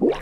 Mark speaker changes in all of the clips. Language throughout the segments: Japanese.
Speaker 1: you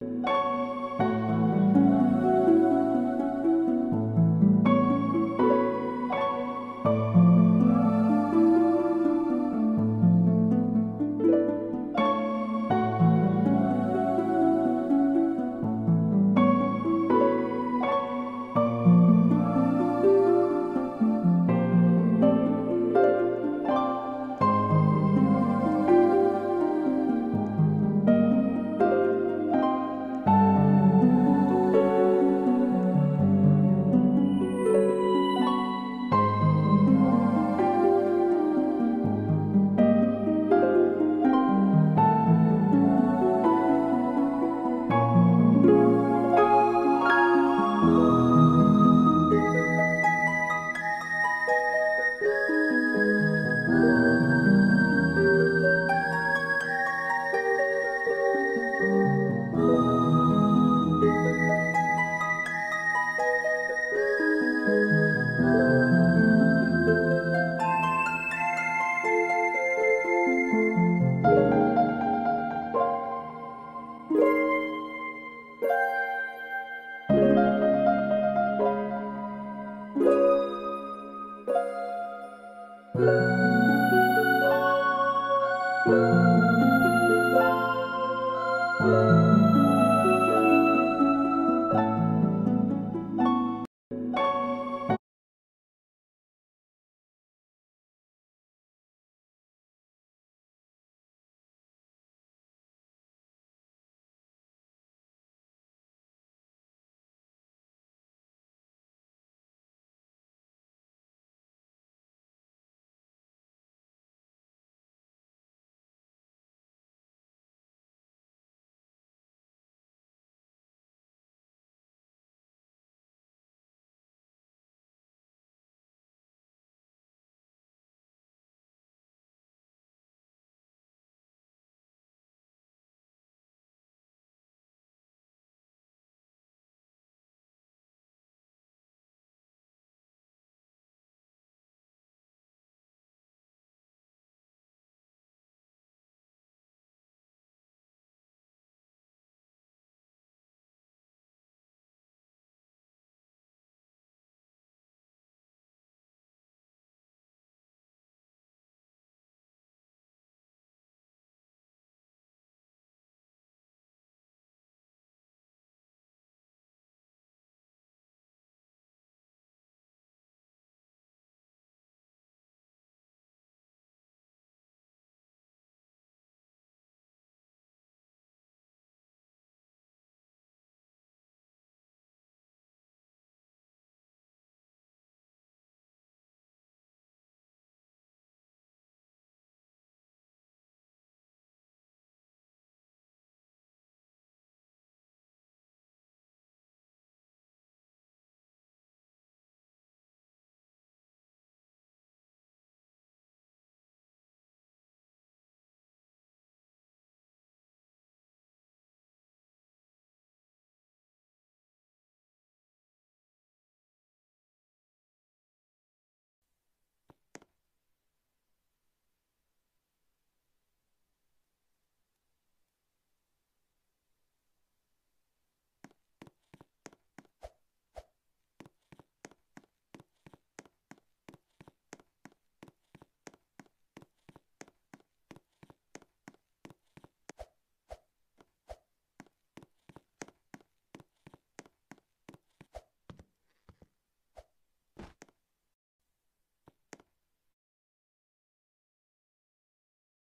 Speaker 2: you Música